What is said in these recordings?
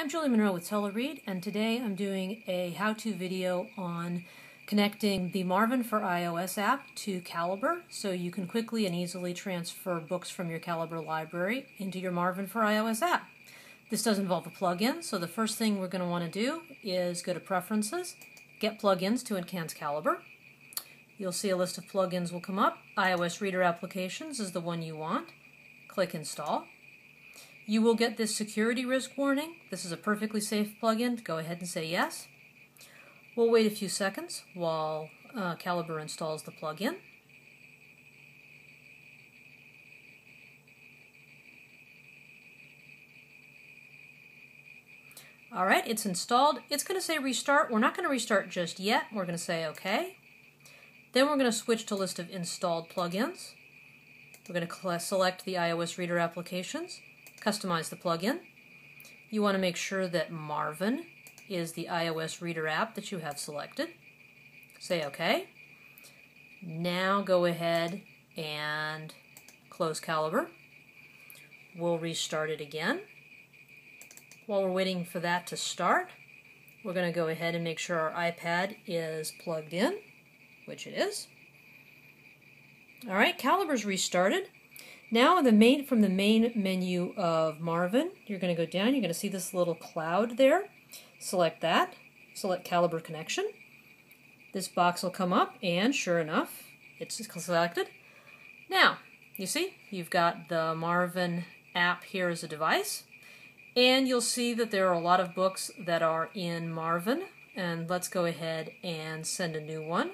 I'm Julie Monroe with Teleread, and today I'm doing a how-to video on connecting the Marvin for iOS app to Calibre so you can quickly and easily transfer books from your Calibre library into your Marvin for iOS app. This does involve a plugin, so the first thing we're going to want to do is go to Preferences, get plugins to enhance Calibre. You'll see a list of plugins will come up. iOS Reader Applications is the one you want. Click Install. You will get this security risk warning. This is a perfectly safe plugin. Go ahead and say yes. We'll wait a few seconds while uh, Calibre installs the plugin. All right, it's installed. It's going to say restart. We're not going to restart just yet. We're going to say OK. Then we're going to switch to list of installed plugins. We're going to select the iOS Reader applications customize the plugin. You want to make sure that Marvin is the iOS Reader app that you have selected. Say OK. Now go ahead and close Calibre. We'll restart it again. While we're waiting for that to start, we're going to go ahead and make sure our iPad is plugged in, which it is. All right, Calibre's restarted. Now the main from the main menu of Marvin, you're going to go down, you're going to see this little cloud there. Select that, select Calibre Connection. This box will come up, and sure enough, it's selected. Now, you see, you've got the Marvin app here as a device, and you'll see that there are a lot of books that are in Marvin, and let's go ahead and send a new one.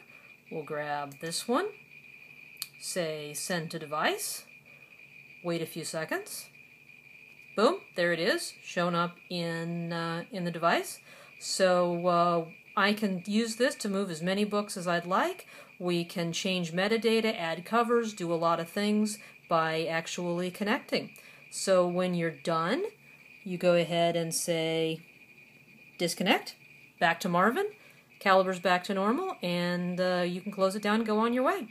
We'll grab this one, say send to device, wait a few seconds. Boom, there it is, shown up in, uh, in the device. So uh, I can use this to move as many books as I'd like. We can change metadata, add covers, do a lot of things by actually connecting. So when you're done, you go ahead and say disconnect, back to Marvin, Calibre's back to normal, and uh, you can close it down and go on your way.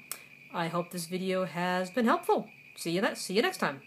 I hope this video has been helpful. See you, next. see you next time.